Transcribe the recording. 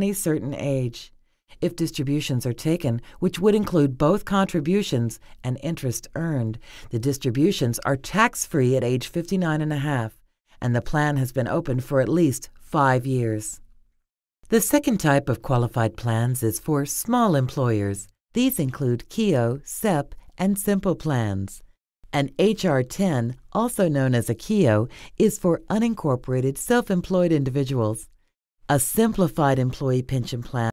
any certain age. If distributions are taken, which would include both contributions and interest earned, the distributions are tax free at age 59 and a half, and the plan has been open for at least five years. The second type of qualified plans is for small employers. These include Keogh, SEP, and Simple plans. An HR 10, also known as a Keogh, is for unincorporated self employed individuals. A simplified employee pension plan